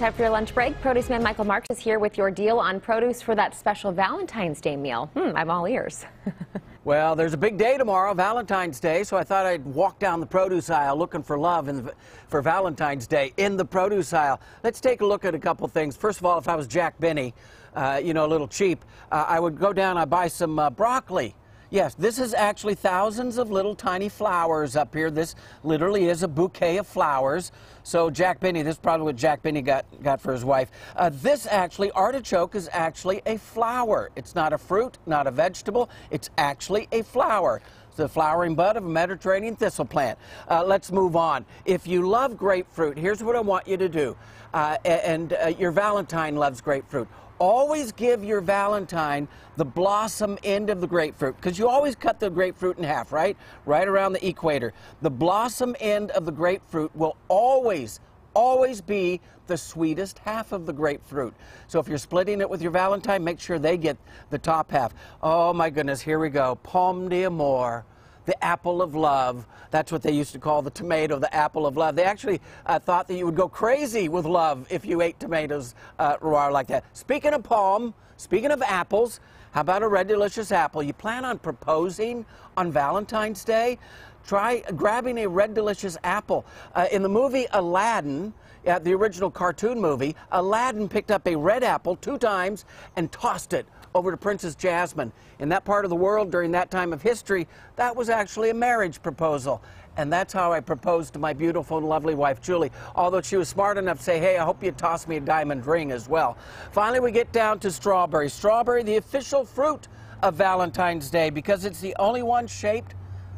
Time for your lunch break. Produce man Michael Marks is here with your deal on produce for that special Valentine's Day meal. Hmm, I'm all ears. well, there's a big day tomorrow, Valentine's Day, so I thought I'd walk down the produce aisle looking for love the, for Valentine's Day in the produce aisle. Let's take a look at a couple things. First of all, if I was Jack Benny, uh, you know, a little cheap, uh, I would go down, I'd buy some uh, broccoli. Yes, this is actually thousands of little tiny flowers up here. This literally is a bouquet of flowers. So Jack Benny, this is probably what Jack Benny got, got for his wife. Uh, this actually, artichoke is actually a flower. It's not a fruit, not a vegetable. It's actually a flower. It's the flowering bud of a Mediterranean thistle plant. Uh, let's move on. If you love grapefruit, here's what I want you to do. Uh, and uh, your Valentine loves grapefruit always give your Valentine the blossom end of the grapefruit because you always cut the grapefruit in half, right? Right around the equator. The blossom end of the grapefruit will always, always be the sweetest half of the grapefruit. So if you're splitting it with your Valentine, make sure they get the top half. Oh my goodness, here we go. Pomme d'amour the apple of love. That's what they used to call the tomato, the apple of love. They actually uh, thought that you would go crazy with love if you ate tomatoes uh, raw like that. Speaking of palm, speaking of apples, how about a red delicious apple? You plan on proposing on Valentine's Day? Try grabbing a red delicious apple. Uh, in the movie Aladdin, yeah, the original cartoon movie, Aladdin picked up a red apple two times and tossed it over to Princess Jasmine. In that part of the world during that time of history, that was actually a marriage proposal. And that's how I proposed to my beautiful and lovely wife, Julie. Although she was smart enough to say, hey, I hope you toss me a diamond ring as well. Finally, we get down to strawberry. Strawberry, the official fruit of Valentine's Day, because it's the only one shaped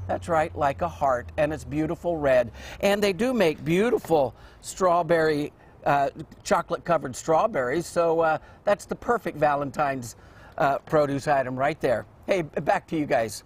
that's right, like a heart, and it's beautiful red. And they do make beautiful strawberry, uh, chocolate covered strawberries, so uh, that's the perfect Valentine's uh, produce item right there. Hey, back to you guys.